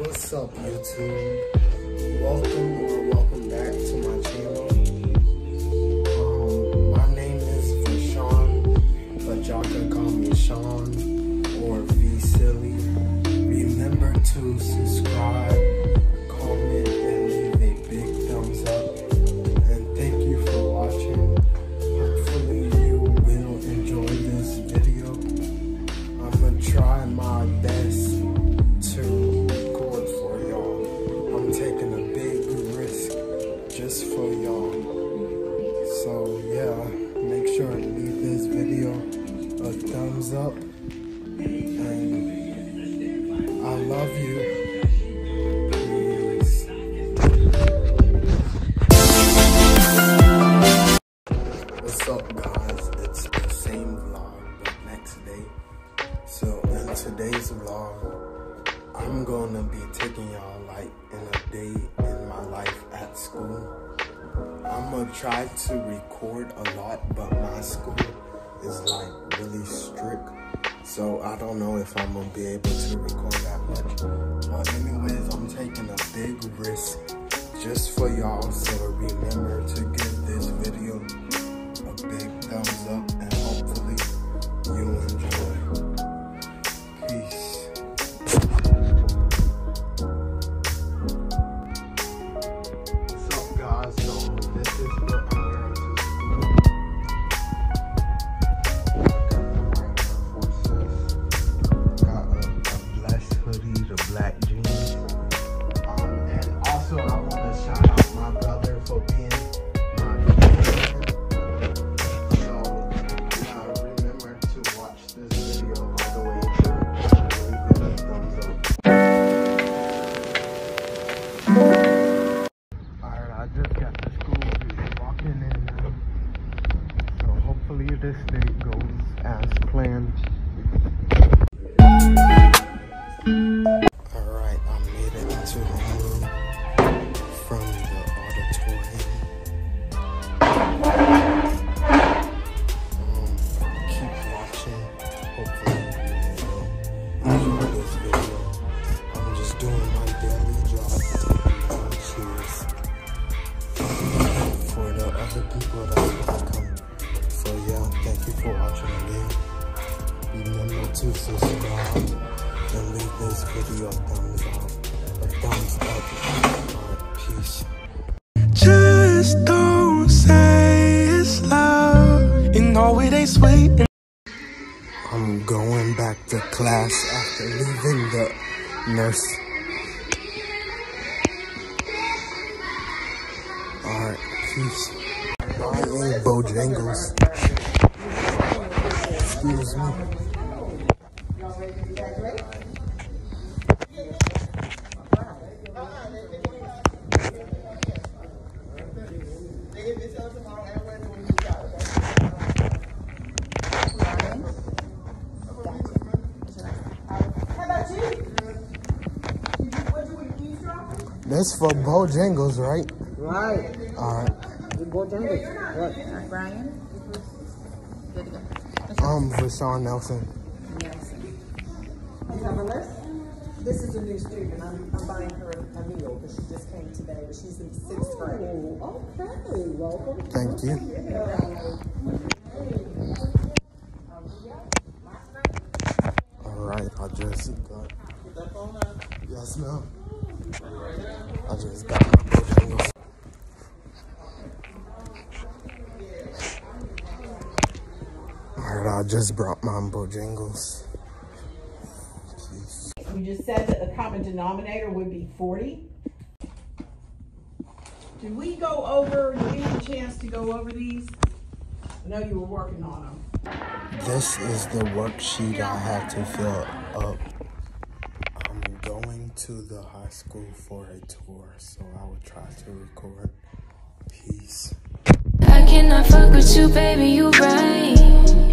What's up, YouTube? Welcome or welcome back to my channel. Um, my name is Vashawn, but y'all can call me Sean or V Silly. Remember to subscribe, is like really strict. So I don't know if I'm gonna be able to record that much. But anyways, I'm taking a big risk just for y'all. So remember to give this video a big thumbs up and hopefully you enjoy. Remember to subscribe and leave this video a thumbs up. A thumbs up. Peace. Just don't say it's love. You know it ain't sweet. I'm going back to class after leaving the nurse. Alright, peace. Bojangles. Excuse me. How about you? Did you, what you with eavesdropping? This for Bojangles, right? Right. Alright. We go down there. What? Brian? Good to go. Um, Vashawn Nelson. You have a list? This is a new student. I'm, I'm buying her a meal because she just came today, but she's in sixth grade. Oh, okay. Welcome. Thank you. Alright, I just got. Yes, ma'am. I just got my Bojangles. Alright, I just brought my Bojangles. Peace. You just said that the common denominator would be forty. Did we go over, did we have a chance to go over these? I know you were working on them. This is the worksheet I had to fill up. To the high school for a tour, so I will try to record. Peace. I cannot fuck with you, baby, you right.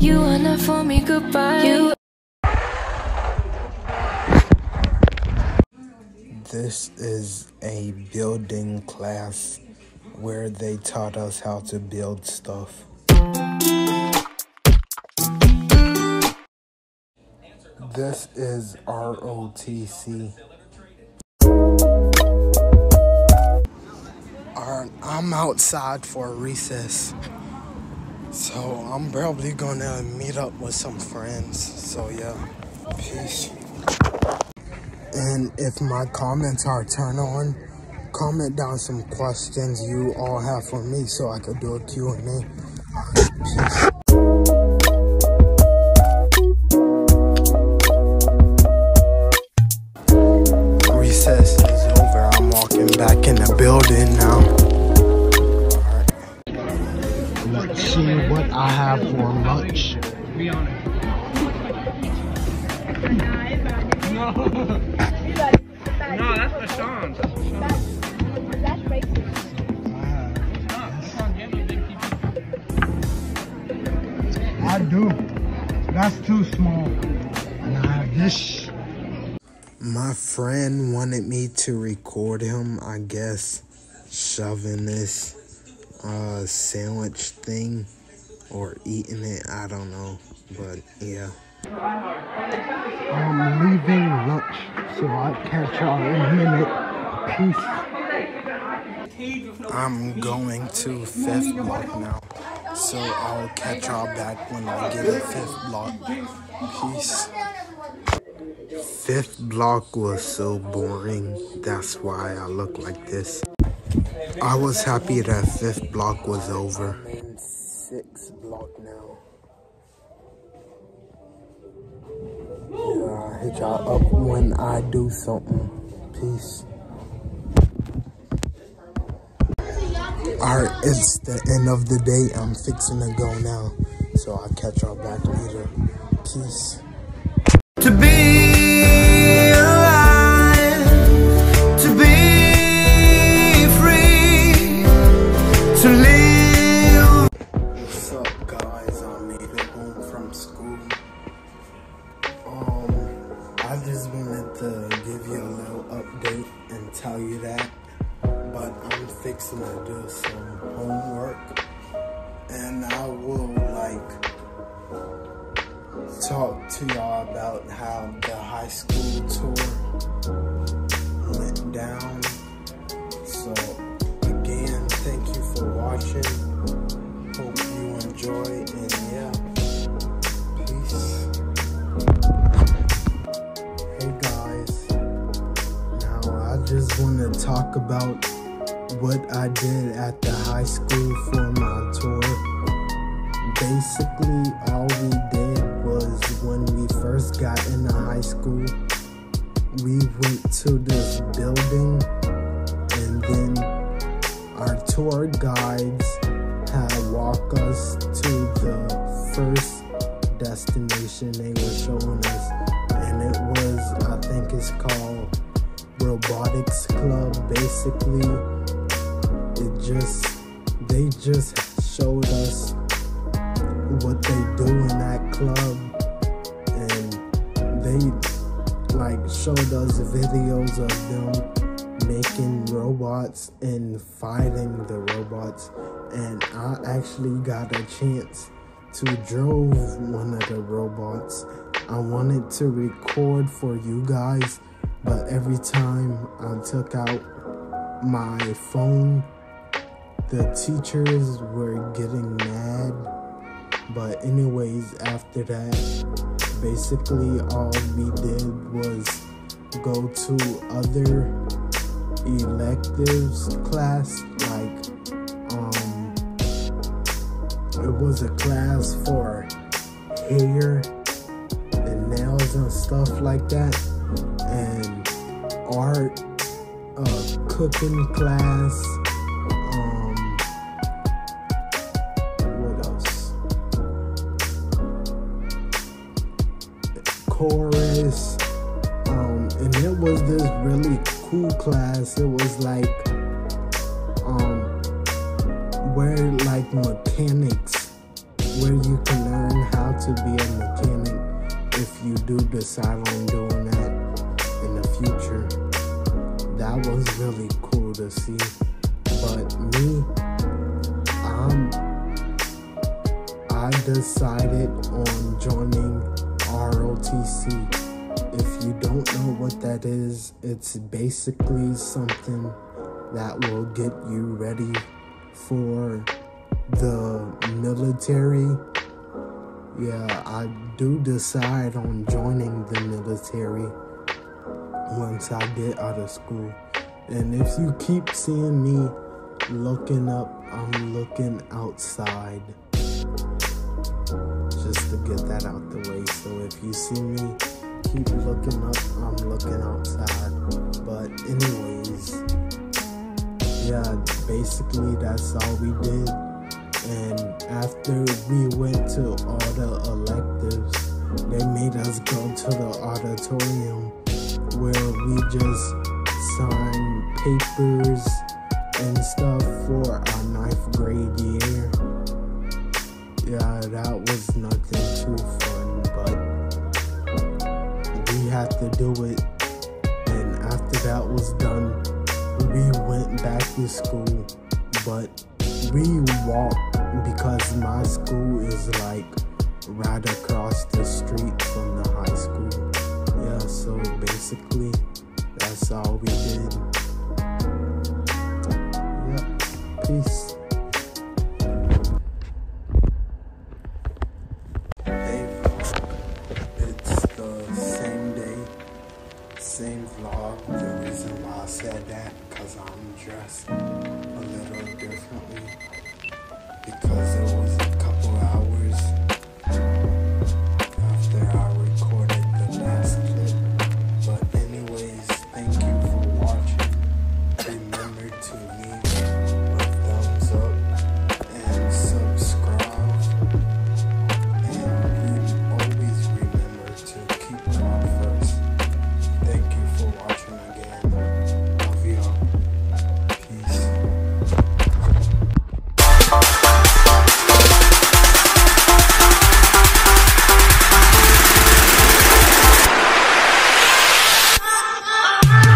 You are not for me, goodbye. You This is a building class where they taught us how to build stuff. This is ROTC. I'm outside for recess. So I'm probably gonna meet up with some friends. So yeah, peace. And if my comments are turned on, comment down some questions you all have for me so I could do a Q&A. Peace. Too small. And I have this. My friend wanted me to record him, I guess, shoving this uh, sandwich thing or eating it. I don't know. But yeah. I'm leaving lunch, so I'll catch y'all in a minute. Peace. I'm going to fifth block now, so I'll catch y'all back when I get to fifth block. Peace. Fifth block was so boring, that's why I look like this. I was happy that fifth block was over. I'm sixth block now. Yeah, I'll hit y'all up when I do something. Peace. Alright, it's the end of the day. I'm fixing to go now. So I'll catch y'all back later. Peace. To be alive, to be free, to live. What's up, guys? I made it home from school. Um, I just wanted to give you a little update and tell you that. But I'm fixing to do some homework. And I will, like, talk to y'all about how the high school tour went down. So, again, thank you for watching. Hope you enjoy and yeah. Peace. Hey guys. Now I just wanna talk about what I did at the high school for my tour. Basically all we did was when we first got into high school, we went to this building and then our tour guides had walk us to the first destination they were showing us and it was i think it's called robotics club basically it just they just showed us what they do in that club and they like showed us videos of them making robots and fighting the robots and I actually got a chance to drove one of the robots. I wanted to record for you guys, but every time I took out my phone, the teachers were getting mad. But anyways, after that, basically all we did was go to other electives class like um it was a class for hair and nails and stuff like that and art uh cooking class cool class it was like um where like mechanics where you can learn how to be a mechanic if you do decide on doing that in the future. That was really cool to see. But me um i decided on joining rotc if you don't know what that is, it's basically something that will get you ready for the military, yeah, I do decide on joining the military once I get out of school. And if you keep seeing me looking up, I'm looking outside. Just to get that out the way. So if you see me keep looking up, I'm looking outside. But anyways, yeah, basically that's all we did. And after we went to all the electives, they made us go to the auditorium where we just signed papers and stuff for our ninth grade year. Yeah, that was nothing too fun, had to do it. And after that was done, we went back to school, but we walked because my school is like right across the street vlog. The reason why I said that, because I'm dressed a little differently. Because it was